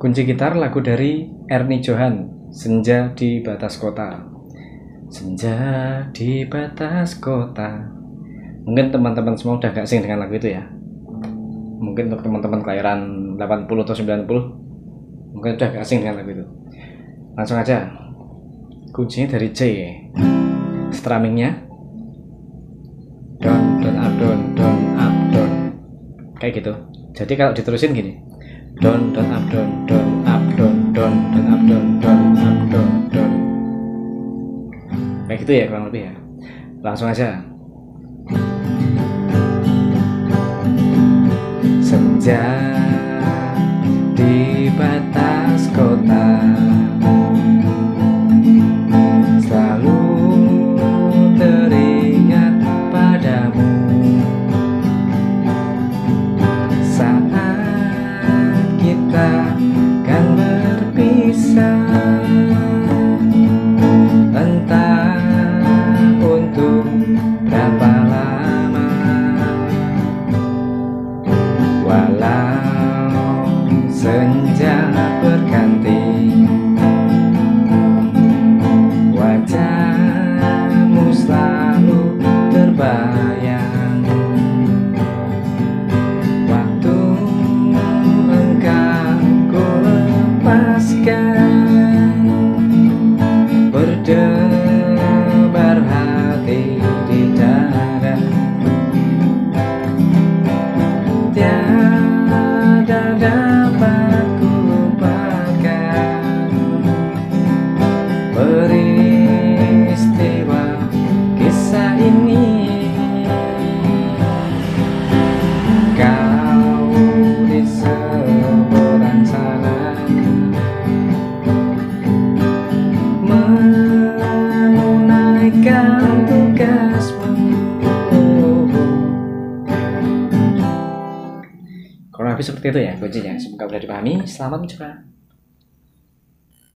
Kunci gitar lagu dari Ernie Johan, Senja di Batas Kota. Senja di batas kota. Mungkin teman-teman semua udah gak asing dengan lagu itu ya. Mungkin untuk teman-teman kelahiran 80 atau 90 mungkin udah gak asing dengan lagu itu. Langsung aja. Kuncinya dari C. Strummingnya don don up don don up don kayak gitu. Jadi kalau diterusin gini don don up don don up don don don up don don up don don kayak gitu ya kurang lebih ya. Langsung aja. Senja di batas kota kita kan berpisah. Entah untuk berapa lama. Walau seperti itu ya kuncinya. Semoga mudah dipahami. Selamat mencoba